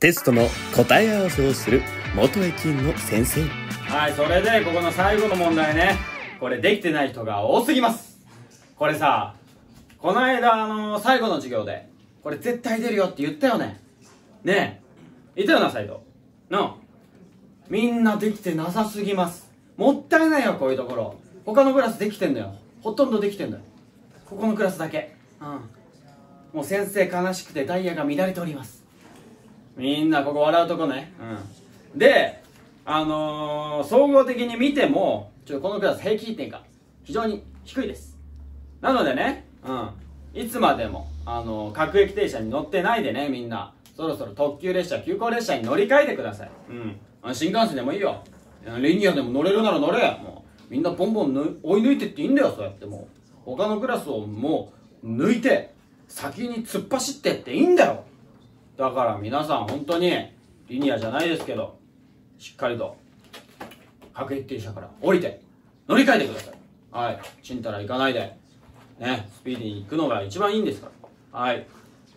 テストの答え合わせをする元駅員の先生はい、それで、ここの最後の問題ね。これできてない人が多すぎます。これさ、この間、あの最後の授業で、これ絶対出るよって言ったよね。ねえ。言ったよな、斉藤。な。みんなできてなさすぎます。もったいないよ、こういうところ。他のクラスできてんだよ。ほとんどできてんだよ。ここのクラスだけ。うん。もう先生悲しくてダイヤが乱れております。みんなここ笑うとこね。うん。で、あのー、総合的に見ても、ちょっとこのクラス平均点が非常に低いです。なのでね、うん。いつまでも、あのー、各駅停車に乗ってないでね、みんな。そろそろ特急列車、急行列車に乗り換えてください。うん。あ新幹線でもいいよ。リニアでも乗れるなら乗れ。もう、みんなポンポンぬ追い抜いてっていいんだよ、そうやってもう。他のクラスをもう、抜いて、先に突っ走ってっていいんだよ。だから皆さん本当に、リニアじゃないですけど、しっかりと各駅停車から降りて乗り換えてください。はい。ちんたら行かないで。ね。スピーディーに行くのが一番いいんですから。はい。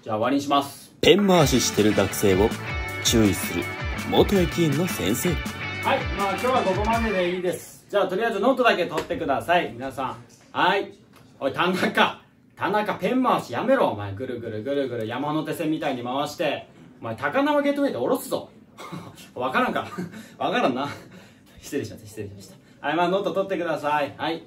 じゃあ終わりにします。ペン回ししてる学生を注意する元駅員の先生。はい。まあ今日はここまででいいです。じゃあとりあえずノートだけ取ってください。皆さん。はい。おい田中田中ペン回しやめろお前。ぐるぐるぐるぐる山手線みたいに回して。お前高輪ゲートウェイで降ろすぞ。わからんか。わからんな。失礼しました失礼しました。はいまあノート取ってください。はい。